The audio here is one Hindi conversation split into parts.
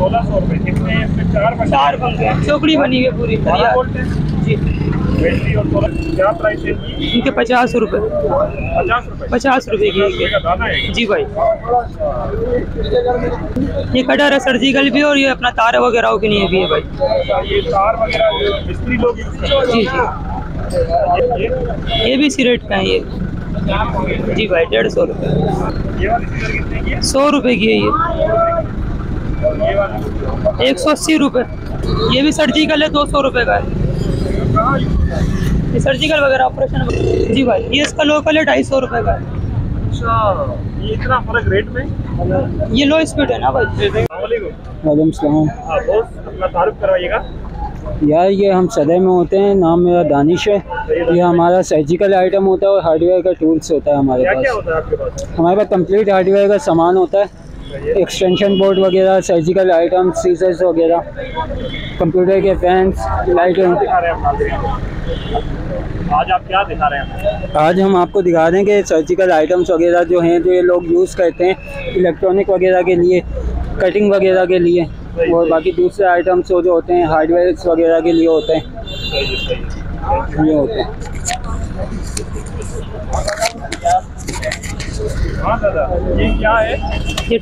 सोलह सौ रुपए कितने इसमें चार बने चार पंखे चौकड़ी बनी हुई है पूरी। जी। बैटरी और सोलह क्या प्राइस है? इनके पचास रुपए। पचास रुपए। पचास रुपए की का जी भाई। ये कटर है सर्जिकल भी और ये अपना तार वगैरह के लिए भी है भाई। ये तार वगैरह मिस्त्री लोग यूज़ करते जी जी। ये? भी इसी रेट का है ये। जी भाई डेढ़ सौ रुपये की सौ रुपये की है ये। एक सौ अस्सी रुपये ये भी सर्जिकल है दो सौ रुपये का है। ये सर्जिकल वगैरह ऑपरेशन जी भाई ये इसका लोकल है ढाई सौ रुपये का है। अच्छा ये इतना फ़र्क रेट में? ये लो स्पीड है ना भाई? वालेकुम वालेकुम सलाम। हाँ अपना तारुफ करवाइएगा। यार ये हम सदर में होते हैं नाम मेरा दानिश है। ये हमारा सर्जिकल आइटम होता है और हार्डवेयर का टूल्स होता है हमारे पास। हमारे पास कंप्लीट हार्डवेयर का सामान होता है। एक्सटेंशन बोर्ड वगैरह सर्जिकल आइटम सीजर्स वगैरह कंप्यूटर के फैंस लाइटें हैं? आज आप क्या दिखा रहे हैं आज हम आपको दिखा रहे हैं कि सर्जिकल आइटम्स वगैरह जो हैं जो ये लोग यूज़ करते हैं इलेक्ट्रॉनिक वगैरह के लिए कटिंग वगैरह के लिए और बाकी दूसरे आइटम्स वो जो होते हैं हार्डवेयर वगैरह के लिए होते है। ये होते हैं हाँ दादा। ये क्या है? ये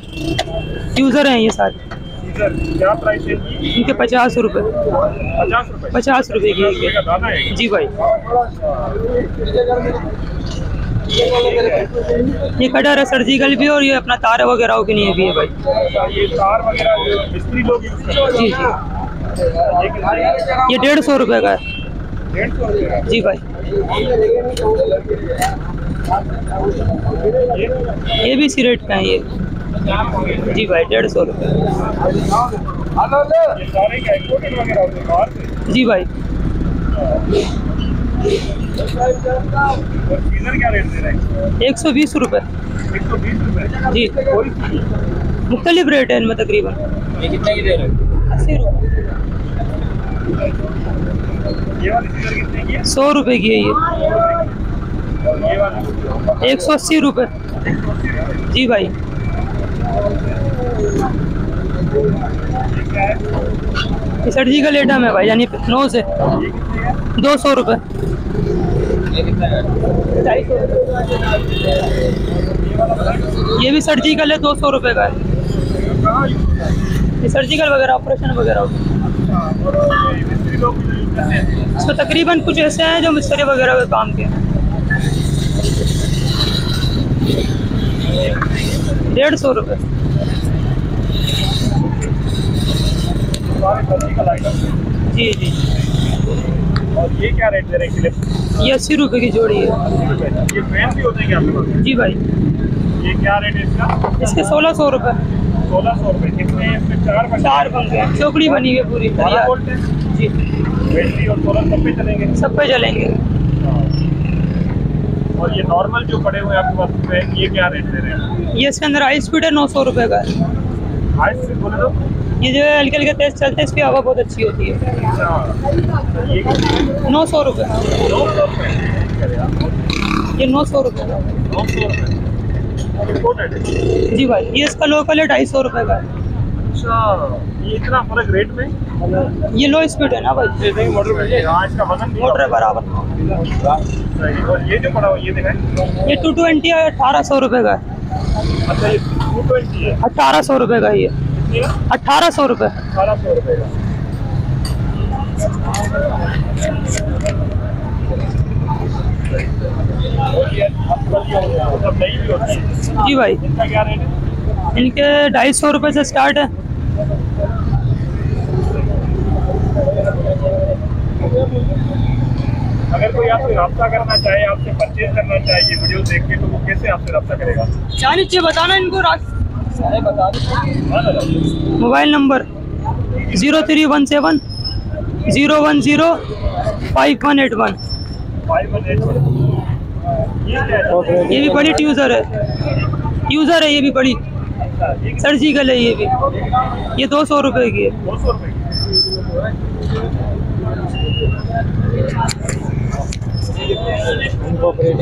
यूज़र हैं ये सारे। क्या प्राइस है इनके पचास रुपये पचास रुपए? पचास रुपए की रुपए ये। का दाना है? जी भाई। ये कटर है सर्जिकल भी और ये अपना तार वगैरह के लिए भी है भाई। अच्छा, ये तार वगैरह मिस्त्री लोग यूज़ करते हैं। जी जी। ये डेढ़ सौ रुपये का है। जी भाई। ये भी इसी रेट का है ये। जी भाई डेढ़ सौ रुपये जी भाई। और सीजर क्या रेट दे रहे हैं एक सौ बीस रुपये जी। मुख्तलिफ़ रेट है इनमें तकरीबन। ये कितने की दे रहे हैं? अस्सी रुपये ये वाली सीजर कितने की है? सौ रुपये की है ये। एक सौ अस्सी रुपये जी भाई। है ये सर्जिकल आइटम है भाई, यानी नौ से दो सौ रुपये ये भी सर्जिकल है दो सौ रुपये का है। सर्जिकल वगैरह, ऑपरेशन वगैरह। इसमें तकरीबन कुछ ऐसे हैं जो मिस्त्री वगैरह के काम के हैं। डेढ़ सौ रुपये जी जी। और ये क्या रेट दे रहे हैं ये अस्सी रुपये की जोड़ी है। ये फ़ैन भी होते हैं क्या आपके पास जी भाई। ये क्या रेट है इसका इसके सोलह सौ रुपये सोलह सौ रुपए। कितने हैं इसमें चार बने चार पंखे हैं चौकड़ी बनी हुई पूरी। है जी। बैटरी और सोलर सब पे चलेंगे। सब पे चलेंगे। और ये नॉर्मल जो पड़े हुए आपके पास ये क्या रेट दे रहे हैं? ये इसके अंदर हाई स्पीड है नौ सौ रुपये का। है हाई स्पीड बोले तो? ये जो है हल्के हल्के तेज चलते हैं इसकी हवा बहुत अच्छी होती है। अच्छा? नौ सौ रुपये रुपए। ये नौ सौ रुपये का। नौ सौ रुपए। जी भाई ये इसका लोकल है ढाई सौ रुपये का। है अच्छा ये इतना फ़र्क रेट में? ये लो स्पीड है ना भाई। कि मोटर हाँ इसका वज़न मोटर है। बराबर। और ये जो पड़ा हुआ ये दिखाएँ ये टू ट्वेंटी है अठारह सौ रुपये का अच्छा ये टू ट्वेंटी है। अठारह सौ रुपये का ये। अठारह सौ रुपये अठारह सौ रुपये का। मतलब नई भी होती है। जी भाई। इनका क्या रेट है? इनके ढाई सौ रुपये से स्टार्ट है। अगर कोई आपसे रब्ता करना चाहे आपसे परचेज करना चाहे ये वीडियो देख के तो वो कैसे आपसे रब्ता करेगा? चालीस चाहिए बताना इनको हाँ mobile number zero three one seven zero one zero five one eight one. Five ये है भी बड़ी ट्यूज़र है। यूज़र है ये भी बड़ी। सर्जिकल है ये भी। ये दो सौ रुपये की है।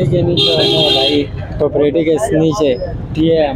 की नीचे है भाई। के नीचे। टी है